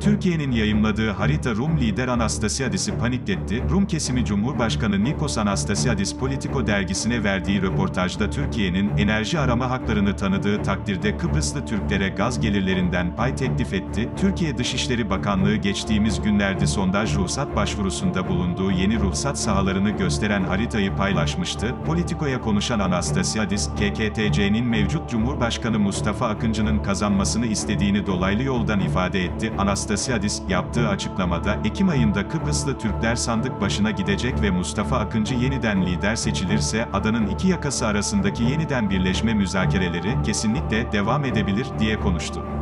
Türkiye'nin yayımladığı harita Rum lider Anastasiadis'i panikletti. Rum kesimi Cumhurbaşkanı Nikos Anastasiadis Politico dergisine verdiği röportajda Türkiye'nin enerji arama haklarını tanıdığı takdirde Kıbrıslı Türklere gaz gelirlerinden pay teklif etti. Türkiye Dışişleri Bakanlığı geçtiğimiz günlerde sondaj ruhsat başvurusunda bulunduğu yeni ruhsat sahalarını gösteren haritayı paylaşmıştı. Politico'ya konuşan Anastasiadis, KKTC'nin mevcut Cumhurbaşkanı Mustafa Akıncı'nın kazanmasını istediğini dolaylı yoldan ifade etti. Anastasiadis, yaptığı açıklamada, Ekim ayında Kıbrıslı Türkler sandık başına gidecek ve Mustafa Akıncı yeniden lider seçilirse, adanın iki yakası arasındaki yeniden birleşme müzakereleri, kesinlikle devam edebilir, diye konuştu.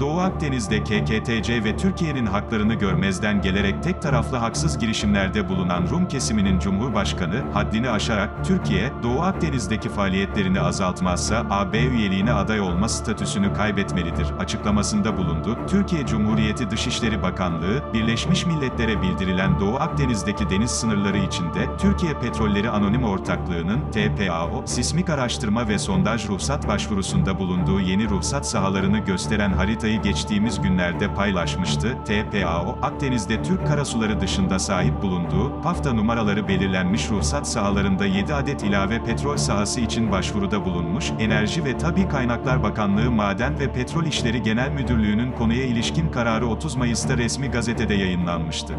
Doğu Akdeniz'de KKTC ve Türkiye'nin haklarını görmezden gelerek tek taraflı haksız girişimlerde bulunan Rum kesiminin Cumhurbaşkanı, haddini aşarak, Türkiye, Doğu Akdeniz'deki faaliyetlerini azaltmazsa, AB üyeliğine aday olma statüsünü kaybetmelidir, açıklamasında bulundu. Türkiye Cumhuriyeti Dışişleri Bakanlığı, Birleşmiş Milletler'e bildirilen Doğu Akdeniz'deki deniz sınırları içinde, Türkiye Petrolleri Anonim Ortaklığı'nın, TPAO, sismik araştırma ve sondaj ruhsat başvurusunda bulunduğu yeni ruhsat sahalarını gösteren harita haritayı geçtiğimiz günlerde paylaşmıştı. TPAO, Akdeniz'de Türk karasuları dışında sahip bulunduğu, PAFTA numaraları belirlenmiş ruhsat sahalarında 7 adet ilave petrol sahası için başvuruda bulunmuş, Enerji ve Tabi Kaynaklar Bakanlığı Maden ve Petrol İşleri Genel Müdürlüğü'nün konuya ilişkin kararı 30 Mayıs'ta resmi gazetede yayınlanmıştı.